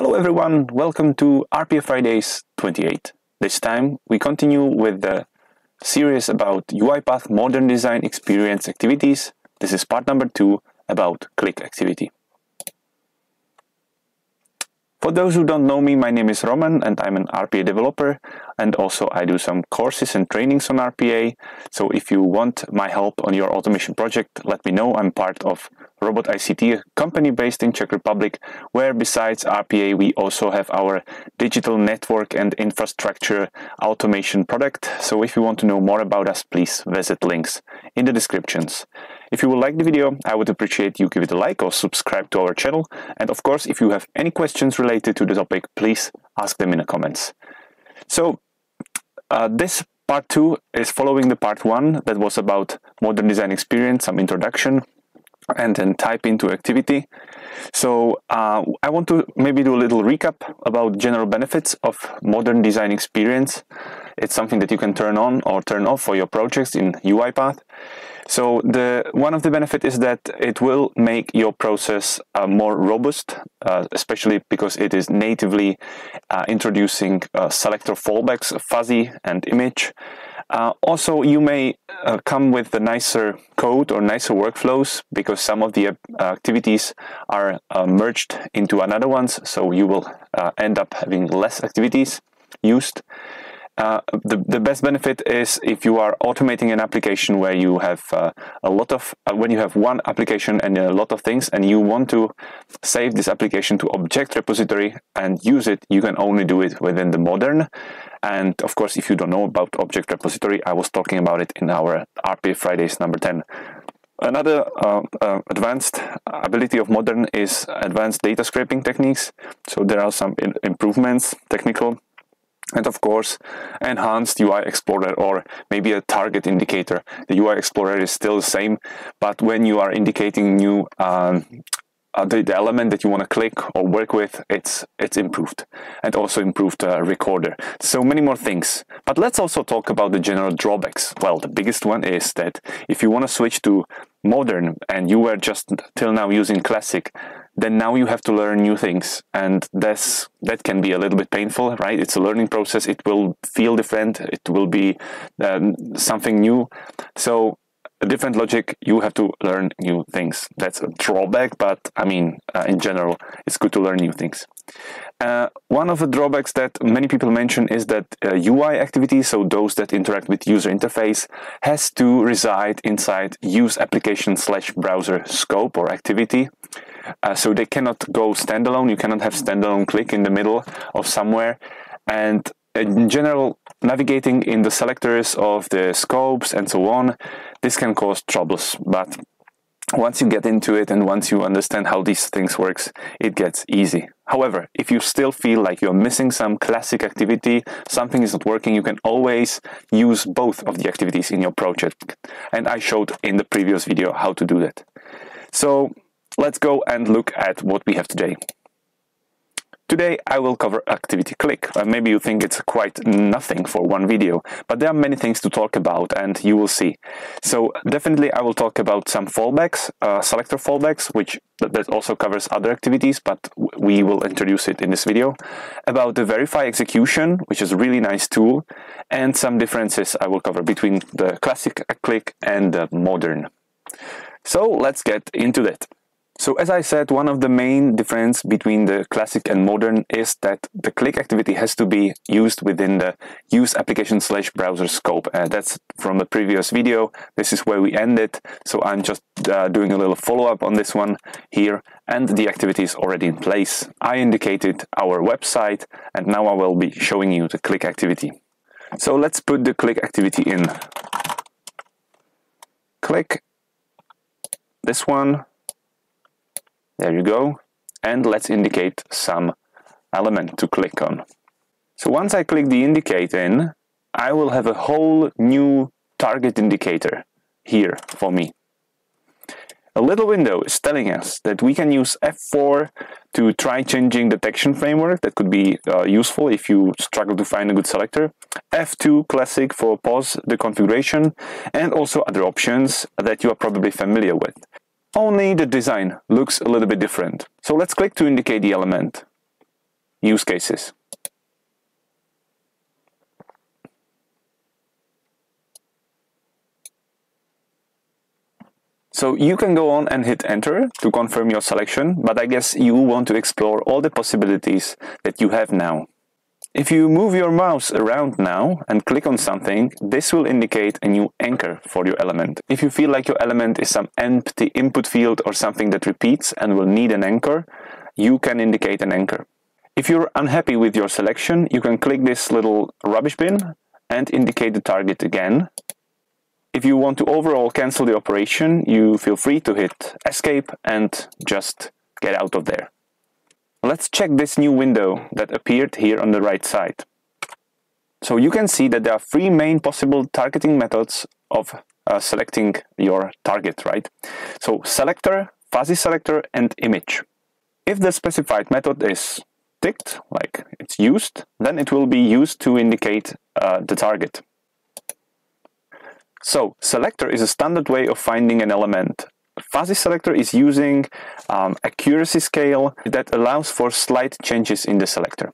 Hello everyone, welcome to RPA Fridays 28. This time we continue with the series about UiPath Modern Design Experience activities. This is part number two about click activity. For those who don't know me, my name is Roman and I'm an RPA developer and also I do some courses and trainings on RPA. So if you want my help on your automation project, let me know. I'm part of Robot ICT, a company based in Czech Republic, where besides RPA, we also have our digital network and infrastructure automation product. So if you want to know more about us, please visit links in the descriptions. If you would like the video, I would appreciate you give it a like or subscribe to our channel. And of course, if you have any questions related to the topic, please ask them in the comments. So uh, this part two is following the part one that was about modern design experience, some introduction, and then type into activity. So uh, I want to maybe do a little recap about general benefits of modern design experience. It's something that you can turn on or turn off for your projects in UiPath. So the one of the benefit is that it will make your process uh, more robust, uh, especially because it is natively uh, introducing uh, selector fallbacks, fuzzy and image. Uh, also, you may uh, come with the nicer code or nicer workflows because some of the activities are merged into another ones, so you will end up having less activities used. Uh, the, the best benefit is if you are automating an application where you have uh, a lot of, uh, when you have one application and a lot of things and you want to save this application to object repository and use it, you can only do it within the modern. And of course, if you don't know about object repository, I was talking about it in our RPA Fridays number 10. Another uh, uh, advanced ability of modern is advanced data scraping techniques. So there are some improvements, technical and of course enhanced UI Explorer or maybe a target indicator. The UI Explorer is still the same, but when you are indicating new um, uh, the, the, element that you want to click or work with, it's it's improved, and also improved uh, recorder. So many more things. But let's also talk about the general drawbacks. Well, the biggest one is that if you want to switch to modern and you were just till now using classic, then now you have to learn new things. And that's that can be a little bit painful right? It's a learning process. It will feel different. It will be um, something new. So a different logic you have to learn new things. That's a drawback but i mean uh, in general it's good to learn new things uh, one of the drawbacks that many people mention is that uh, UI activities, so those that interact with user interface, has to reside inside use application slash browser scope or activity. Uh, so they cannot go standalone. You cannot have standalone click in the middle of somewhere. And in general, navigating in the selectors of the scopes and so on, this can cause troubles. But once you get into it and once you understand how these things works, it gets easy. However, if you still feel like you're missing some classic activity, something is not working, you can always use both of the activities in your project. And I showed in the previous video how to do that. So let's go and look at what we have today. Today I will cover activity click. Uh, maybe you think it's quite nothing for one video, but there are many things to talk about and you will see. So definitely I will talk about some fallbacks, uh, selector fallbacks, which that also covers other activities, but we will introduce it in this video. About the verify execution, which is a really nice tool, and some differences I will cover between the classic click and the modern. So let's get into that. So as I said, one of the main difference between the classic and modern is that the click activity has to be used within the use application slash browser scope. Uh, that's from the previous video. This is where we ended. So I'm just uh, doing a little follow-up on this one here and the activity is already in place. I indicated our website and now I will be showing you the click activity. So let's put the click activity in. Click this one there you go. And let's indicate some element to click on. So once I click the indicate in, I will have a whole new target indicator here for me. A little window is telling us that we can use F4 to try changing detection framework. That could be uh, useful if you struggle to find a good selector. F2 classic for pause the configuration and also other options that you are probably familiar with. Only the design looks a little bit different. So let's click to indicate the element. use cases. So you can go on and hit enter to confirm your selection, but I guess you want to explore all the possibilities that you have now. If you move your mouse around now and click on something, this will indicate a new anchor for your element. If you feel like your element is some empty input field or something that repeats and will need an anchor, you can indicate an anchor. If you're unhappy with your selection, you can click this little rubbish bin and indicate the target again. If you want to overall cancel the operation, you feel free to hit escape and just get out of there. Let's check this new window that appeared here on the right side. So you can see that there are three main possible targeting methods of uh, selecting your target, right? So selector, fuzzy selector, and image. If the specified method is ticked, like it's used, then it will be used to indicate uh, the target. So selector is a standard way of finding an element Fuzzy selector is using um, accuracy scale that allows for slight changes in the selector.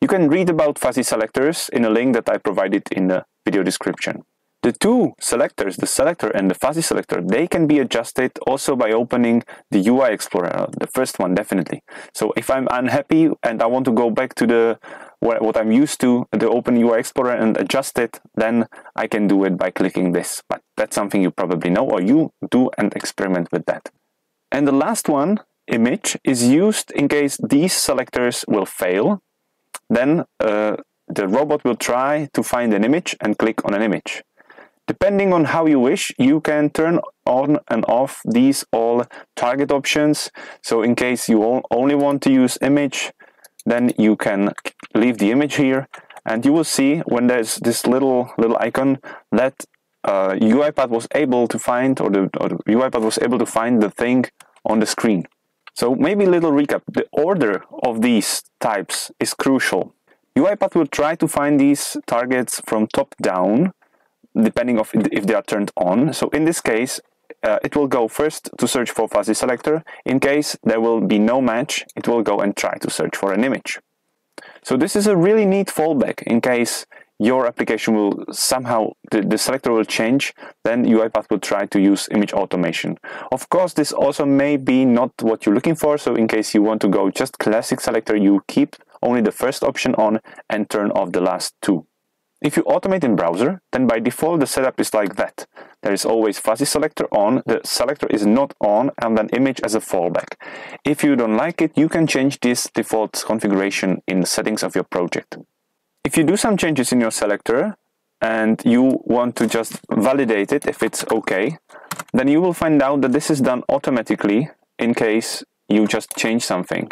You can read about fuzzy selectors in a link that I provided in the video description. The two selectors, the selector and the fuzzy selector, they can be adjusted also by opening the UI Explorer, the first one definitely. So if I'm unhappy and I want to go back to the what I'm used to, the Open UI Explorer and adjust it, then I can do it by clicking this. But that's something you probably know or you do and experiment with that. And the last one, image, is used in case these selectors will fail. Then uh, the robot will try to find an image and click on an image. Depending on how you wish, you can turn on and off these all target options. So in case you only want to use image, then you can leave the image here and you will see when there's this little little icon that uh, UiPath was able to find or the, or the UiPath was able to find the thing on the screen. So maybe a little recap. The order of these types is crucial. UiPath will try to find these targets from top down, depending of if they are turned on. So in this case, uh, it will go first to search for fuzzy selector. In case there will be no match, it will go and try to search for an image. So this is a really neat fallback in case your application will somehow, the, the selector will change, then UiPath will try to use image automation. Of course, this also may be not what you're looking for. So in case you want to go just classic selector, you keep only the first option on and turn off the last two. If you automate in browser, then by default the setup is like that. There is always fuzzy selector on, the selector is not on, and then image as a fallback. If you don't like it, you can change this default configuration in the settings of your project. If you do some changes in your selector, and you want to just validate it if it's okay, then you will find out that this is done automatically in case you just change something.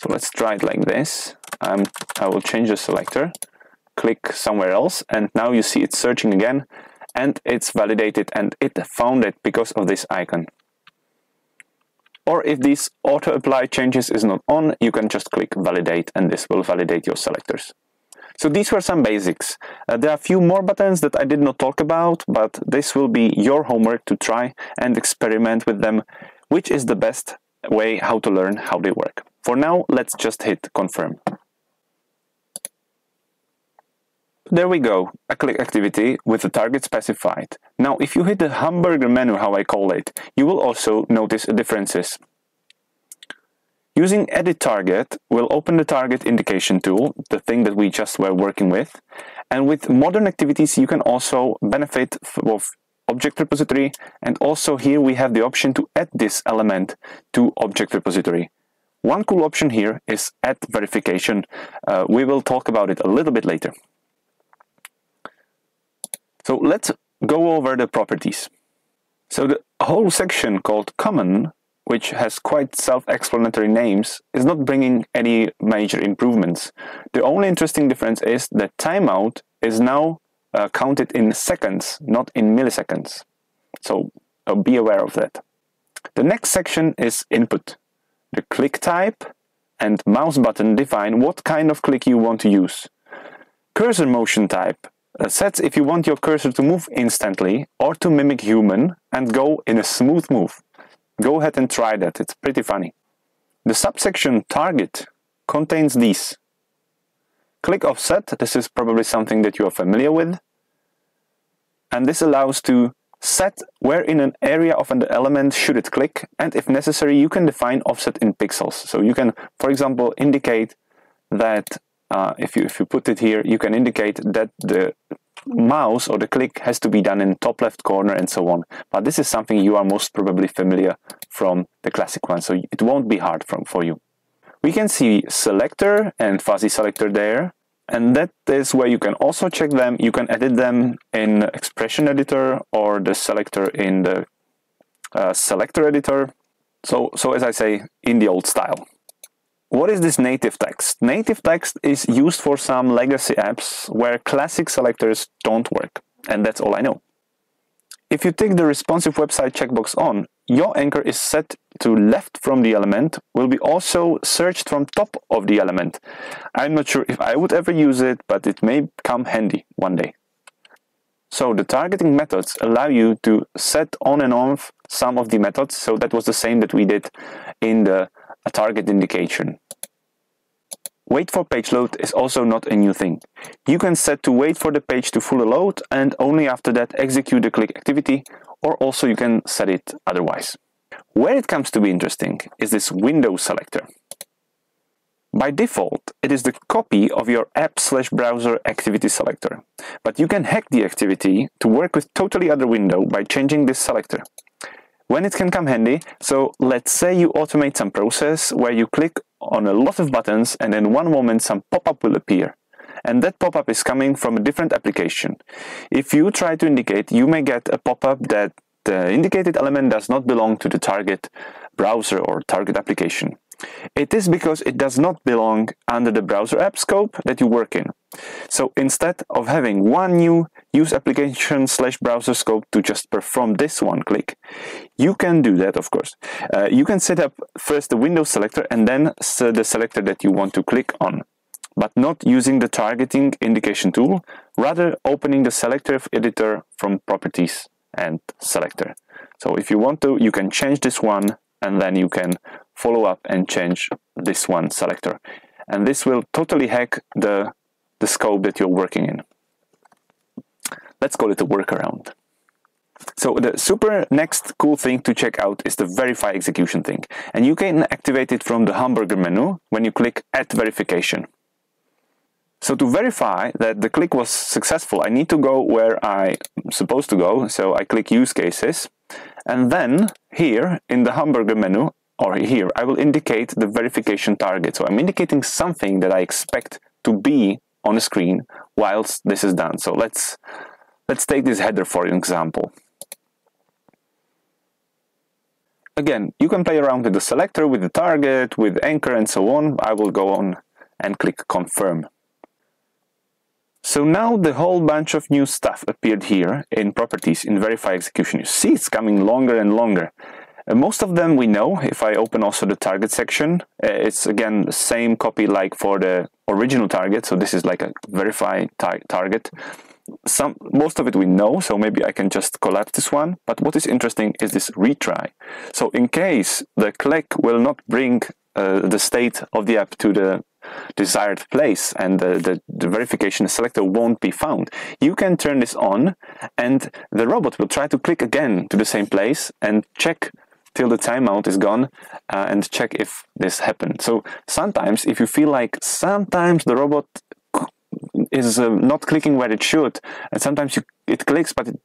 So let's try it like this. Um, I will change the selector click somewhere else and now you see it's searching again and it's validated and it found it because of this icon. Or if this auto apply changes is not on, you can just click validate and this will validate your selectors. So these were some basics. Uh, there are a few more buttons that I did not talk about, but this will be your homework to try and experiment with them, which is the best way how to learn how they work. For now, let's just hit confirm. There we go, a click activity with the target specified. Now if you hit the hamburger menu, how I call it, you will also notice differences. Using edit target we'll open the target indication tool, the thing that we just were working with. And with modern activities, you can also benefit of object repository. And also here we have the option to add this element to object repository. One cool option here is add verification. Uh, we will talk about it a little bit later. So let's go over the properties. So the whole section called common, which has quite self-explanatory names, is not bringing any major improvements. The only interesting difference is that timeout is now uh, counted in seconds, not in milliseconds. So uh, be aware of that. The next section is input. The click type and mouse button define what kind of click you want to use. Cursor motion type uh, sets if you want your cursor to move instantly or to mimic human and go in a smooth move. Go ahead and try that, it's pretty funny. The subsection target contains these. Click offset, this is probably something that you are familiar with. And this allows to set where in an area of an element should it click and if necessary you can define offset in pixels. So you can for example indicate that uh, if, you, if you put it here you can indicate that the mouse or the click has to be done in top left corner and so on. But this is something you are most probably familiar from the classic one so it won't be hard from, for you. We can see selector and fuzzy selector there and that is where you can also check them. You can edit them in expression editor or the selector in the uh, selector editor. So, so as I say, in the old style. What is this native text? Native text is used for some legacy apps where classic selectors don't work. And that's all I know. If you tick the responsive website checkbox on, your anchor is set to left from the element will be also searched from top of the element. I'm not sure if I would ever use it, but it may come handy one day. So the targeting methods allow you to set on and off some of the methods. So that was the same that we did in the target indication. Wait for page load is also not a new thing. You can set to wait for the page to fully load and only after that execute the click activity or also you can set it otherwise. Where it comes to be interesting is this window selector. By default, it is the copy of your app slash browser activity selector, but you can hack the activity to work with totally other window by changing this selector. When it can come handy, so let's say you automate some process where you click on a lot of buttons and in one moment some pop-up will appear and that pop-up is coming from a different application. If you try to indicate, you may get a pop-up that the indicated element does not belong to the target browser or target application. It is because it does not belong under the browser app scope that you work in. So instead of having one new use application slash browser scope to just perform this one click, you can do that, of course. Uh, you can set up first the window selector and then the selector that you want to click on but not using the targeting indication tool, rather opening the selector editor from properties and selector. So if you want to, you can change this one and then you can follow up and change this one selector. And this will totally hack the, the scope that you're working in. Let's call it a workaround. So the super next cool thing to check out is the verify execution thing. And you can activate it from the hamburger menu when you click add verification. So to verify that the click was successful, I need to go where I'm supposed to go. So I click use cases and then here in the hamburger menu or here, I will indicate the verification target. So I'm indicating something that I expect to be on the screen whilst this is done. So let's, let's take this header for an example. Again, you can play around with the selector, with the target, with anchor and so on. I will go on and click confirm. So now the whole bunch of new stuff appeared here in properties in verify execution. You see it's coming longer and longer. Uh, most of them we know. If I open also the target section, uh, it's again the same copy like for the original target. So this is like a verify target. Some most of it we know, so maybe I can just collapse this one. But what is interesting is this retry. So in case the click will not bring uh, the state of the app to the desired place and the, the, the, verification selector won't be found. You can turn this on and the robot will try to click again to the same place and check till the timeout is gone uh, and check if this happened. So sometimes if you feel like sometimes the robot is uh, not clicking where it should and sometimes you, it clicks but it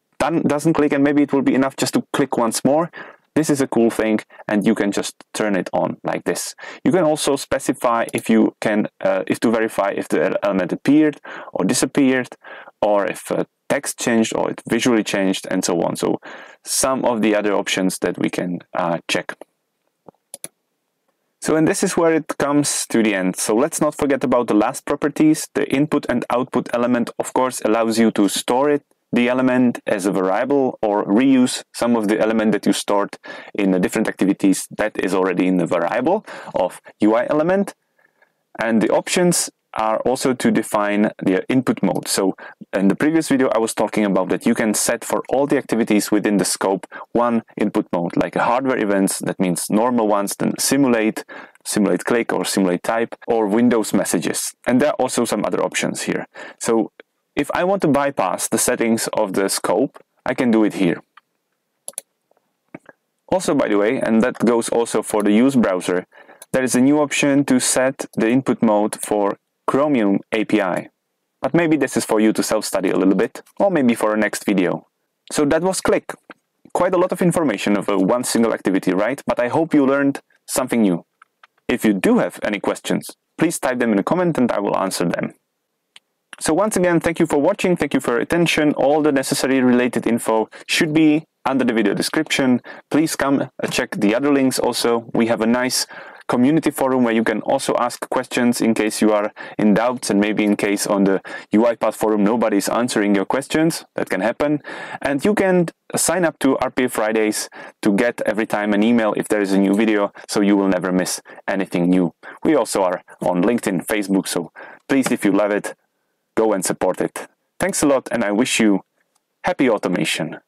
doesn't click and maybe it will be enough just to click once more this is a cool thing and you can just turn it on like this. You can also specify if you can, uh, if to verify if the element appeared or disappeared or if uh, text changed or it visually changed and so on. So some of the other options that we can uh, check. So and this is where it comes to the end. So let's not forget about the last properties. The input and output element of course allows you to store it the element as a variable or reuse some of the element that you stored in the different activities that is already in the variable of UI element. And the options are also to define the input mode. So in the previous video, I was talking about that you can set for all the activities within the scope one input mode, like hardware events, that means normal ones, then simulate, simulate click or simulate type, or Windows messages. And there are also some other options here. So if I want to bypass the settings of the scope, I can do it here. Also, by the way, and that goes also for the use browser, there is a new option to set the input mode for Chromium API. But maybe this is for you to self-study a little bit, or maybe for a next video. So that was Click. Quite a lot of information of one single activity, right? But I hope you learned something new. If you do have any questions, please type them in a comment and I will answer them. So once again, thank you for watching, thank you for your attention. All the necessary related info should be under the video description. Please come uh, check the other links also. We have a nice community forum where you can also ask questions in case you are in doubts and maybe in case on the UiPath forum nobody is answering your questions. That can happen. And you can sign up to RPA Fridays to get every time an email if there is a new video so you will never miss anything new. We also are on LinkedIn, Facebook, so please, if you love it, go and support it. Thanks a lot and I wish you happy automation.